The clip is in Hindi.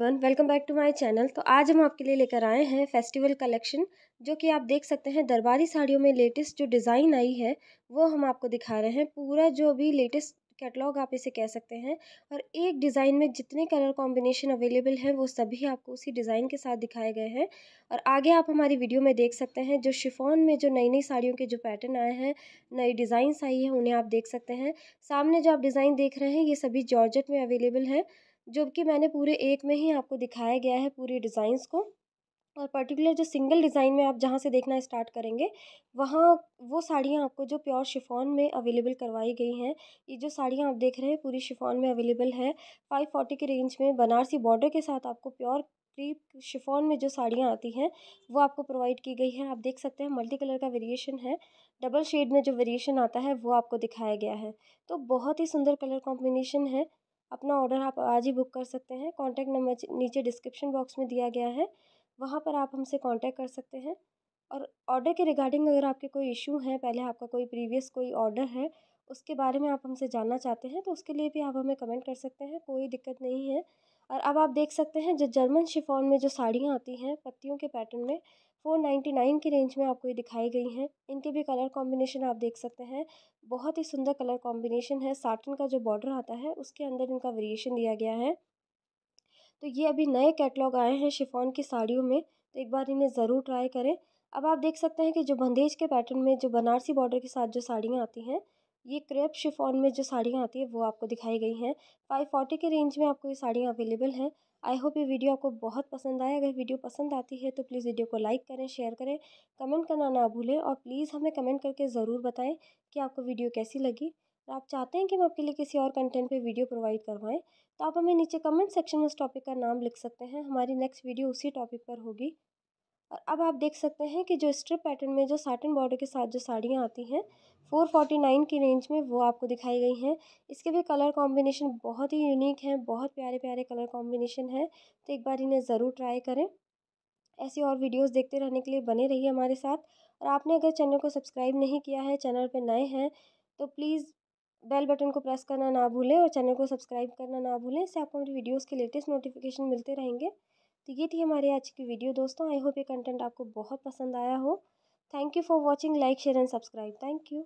One welcome back to my channel तो आज हम आपके लिए लेकर आए हैं फेस्टिवल कलेक्शन जो कि आप देख सकते हैं दरबारी साड़ियों में लेटेस्ट जो डिज़ाइन आई है, वो हम आपको दिखा रहे हैं। पूरा जो भी लेटेस्ट कैटलॉग आप इसे कह सकते हैं और एक डिज़ाइन में जितने कलर कॉम्बिनेशन अवेलेबल हैं, वो सभी आपको उसी डिज़ाइन के साथ दिखाए गए हैं। और आगे आप हमारी वीडियो में देख सकते हैं जो शिफॉन में जो नई नई साड़ियों के जो पैटर्न आए हैं, नई डिज़ाइंस आई हैं, उन्हें आप देख सकते हैं। सामने जो आप डिज़ाइन देख रहे हैं, ये सभी जॉर्जट में अवेलेबल है। जो कि मैंने पूरे एक में ही आपको दिखाया गया है पूरी डिज़ाइंस को। और पर्टिकुलर जो सिंगल डिज़ाइन में आप जहाँ से देखना स्टार्ट करेंगे, वहाँ वो साड़ियाँ आपको जो प्योर शिफॉन में अवेलेबल करवाई गई हैं। ये जो साड़ियाँ आप देख रहे हैं, पूरी शिफॉन में अवेलेबल है। फाइव फोर्टी के रेंज में बनारसी बॉर्डर के साथ आपको प्योर क्रीप शिफॉन में जो साड़ियाँ आती हैं, वो आपको प्रोवाइड की गई है। आप देख सकते हैं मल्टी कलर का वेरिएशन है। डबल शेड में जो वेरिएशन आता है, वो आपको दिखाया गया है। तो बहुत ही सुंदर कलर कॉम्बिनेशन है। अपना ऑर्डर आप आज ही बुक कर सकते हैं। कॉन्टैक्ट नंबर नीचे डिस्क्रिप्शन बॉक्स में दिया गया है। वहाँ पर आप हमसे कॉन्टैक्ट कर सकते हैं। और ऑर्डर के रिगार्डिंग अगर आपके कोई इशू हैं, पहले आपका कोई प्रीवियस कोई ऑर्डर है, उसके बारे में आप हमसे जानना चाहते हैं तो उसके लिए भी आप हमें कमेंट कर सकते हैं, कोई दिक्कत नहीं है। और अब आप देख सकते हैं, जो जर्मन शिफॉन में जो साड़ियाँ आती हैं, पत्तियों के पैटर्न में फोर नाइन्टी नाइन की रेंज में आपको ये दिखाई गई हैं। इनके भी कलर कॉम्बिनेशन आप देख सकते हैं। बहुत ही सुंदर कलर कॉम्बिनेशन है। साटन का जो बॉर्डर आता है, उसके अंदर इनका वेरिएशन दिया गया है। तो ये अभी नए कैटलॉग आए हैं शिफॉन की साड़ियों में तो एक बार इन्हें ज़रूर ट्राई करें। अब आप देख सकते हैं कि जो बंदेज के पैटर्न में जो बनारसी बॉर्डर के साथ जो साड़ियाँ आती हैं ये क्रेप शिफॉन में जो साड़ियाँ आती है, वो आपको दिखाई गई हैं। फाइव फोर्टी के रेंज में आपको ये साड़ियाँ अवेलेबल हैं। आई होप ये वीडियो आपको बहुत पसंद आए। अगर वीडियो पसंद आती है तो प्लीज़ वीडियो को लाइक करें शेयर करें कमेंट करना ना भूलें और प्लीज़ हमें कमेंट करके ज़रूर बताएँ कि आपको वीडियो कैसी लगी। और आप चाहते हैं कि हम आपके लिए किसी और कंटेंट पे वीडियो प्रोवाइड करवाएँ तो आप हमें नीचे कमेंट सेक्शन में उस टॉपिक का नाम लिख सकते हैं। हमारी नेक्स्ट वीडियो उसी टॉपिक पर होगी। और अब आप देख सकते हैं कि जो स्ट्रिप पैटर्न में जो साटन बॉर्डर के साथ जो साड़ियाँ आती हैं फोर फोर्टी नाइन की रेंज में वो आपको दिखाई गई हैं। इसके भी कलर कॉम्बिनेशन बहुत ही यूनिक हैं, बहुत प्यारे प्यारे कलर कॉम्बिनेशन है। तो एक बार इन्हें ज़रूर ट्राई करें। ऐसी और वीडियोस देखते रहने के लिए बने रहिए हमारे साथ। और आपने अगर चैनल को सब्सक्राइब नहीं किया है चैनल पर नए हैं तो प्लीज़ बेल बटन को प्रेस करना ना भूलें और चैनल को सब्सक्राइब करना ना भूलें। इससे आपको मेरी वीडियोज़ के लेटेस्ट नोटिफिकेशन मिलते रहेंगे। तो ये थी हमारी आज की वीडियो दोस्तों। आई होप ये कंटेंट आपको बहुत पसंद आया हो। Thank you for watching like share and subscribe thank you